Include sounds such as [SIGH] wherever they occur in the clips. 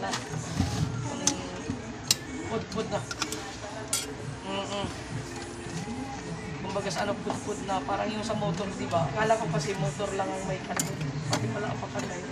na. Yung pud-pud na. Mm-mm. Kumbaga sa ano, pud-pud na. Parang yung sa motor, di ba? Akala ko kasi motor lang ang may kanto. Pati pala ang pakanay.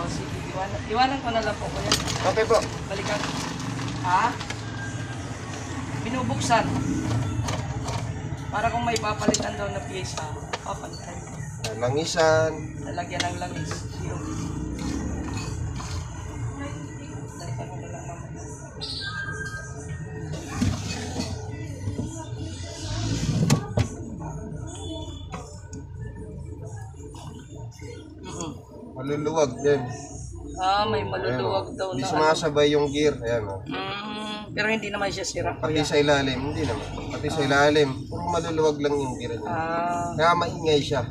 Oh, sige. Iwanan, iwanan ko na lang po, kuya. Okay po. Balikan. Ha? Binubuksan. Para kung may papalitan daw na pyesa, papalitan. Langisan. Lalagyan ng langis. Yung. Maluluwag din. Ah, may maluluwag oh. daw Hindi na ano. sumasabay yung gear. Ayan o. Mm, pero hindi naman siya sira. Pati kuya. sa ilalim, hindi naman. Pati sa ilalim, puro maluluwag lang yung gear niya. Ah, Kaya maingay siya.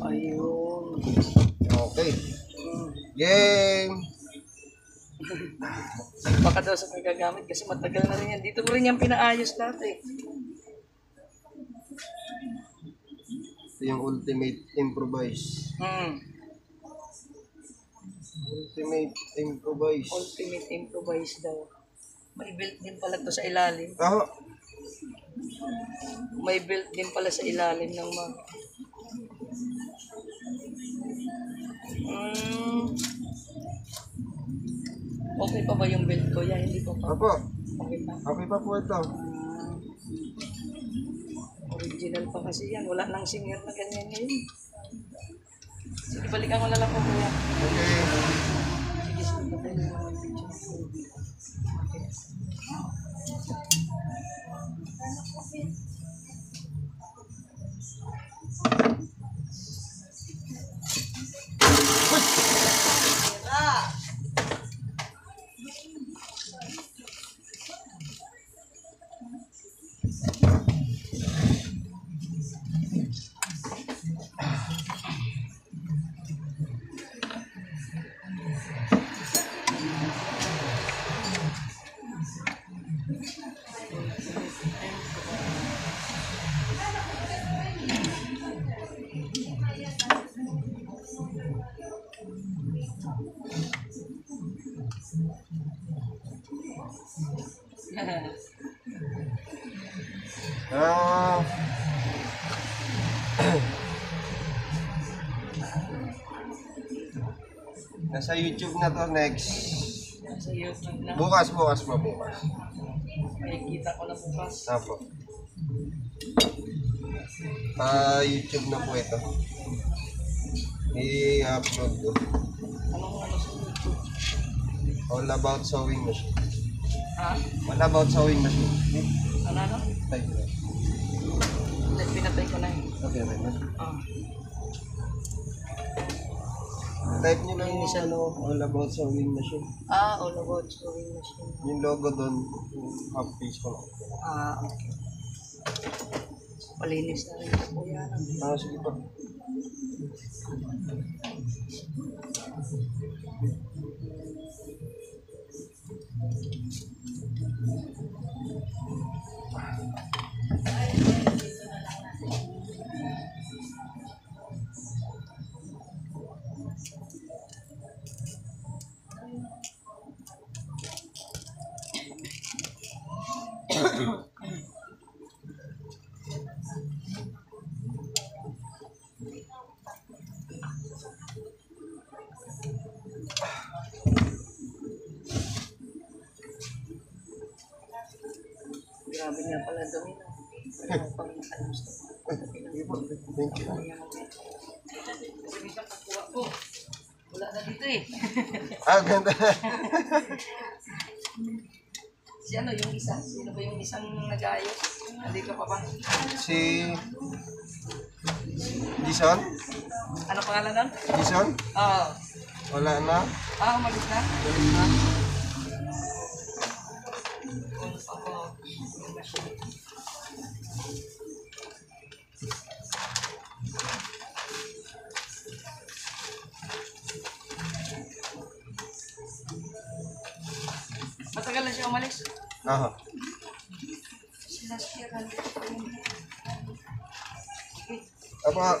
ayun. Okay. Mm. Game! [LAUGHS] Baka daw sa magagamit kasi matagal na rin yan. Dito ko rin yan pinaayos dati. Ito yung ultimate improvise. Hmm. Ultimate improvise. Ultimate improvise daw. May built din pala to sa ilalim. Ah, May built din pala sa ilalim ng mga... Hmm. Okay pa ba yung build ko? Yan, hindi ko pa. Apo, Okay pa. okay pa po ito. Ah, original pa kasi yan. Wala nang singer na ganyan ngayon. Sige, balikan ko na lang po kuya. Okay. Sige, sige. Nasa YouTube na to next. Sa YouTube na. Bukas, bukas pa bukas. May kita ko na bukas. Apo. Ah, YouTube na po ito. I-upload ko. Anong ano sa YouTube? All about sewing machine. Ha? All about sewing machine. Ano ano? Type pinatay ko na yun. Okay, okay. na. Ah. Type nyo lang yung ano, all about sewing machine. Ah, all about sewing machine. Yung logo doon, yung half page ko lang. Ah, okay. Palinis na rin po yan. Ah, sige pa. Grabe nga pala daw yun. ah. Wala ko pang nakalos. Sige po. Thank you. Sige siya pagkuha ko. Wala na dito eh. Ganda. [LAUGHS] Si ano yung isa? Sino ba yung isang nag-ayos? Hindi ka pa ba? si... Jason? Ano pangalan nun? Jason? Oo. Wala na. Ah, umalis na? Galit na. Matagal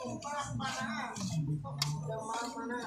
Kaya mga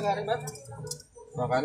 garing banget. Makan.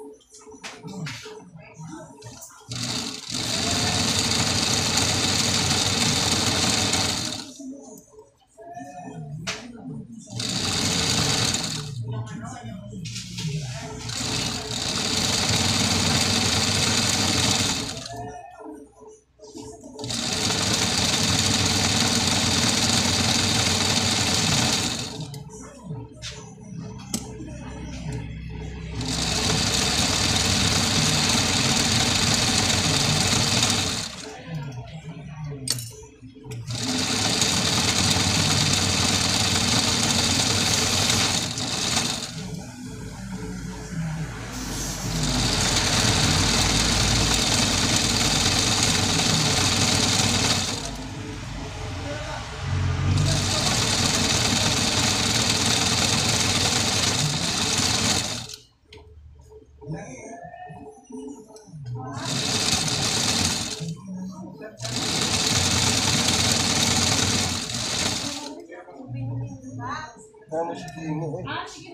si Timo eh. Ah, sige